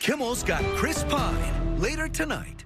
Kimmel's got Chris Pine later tonight.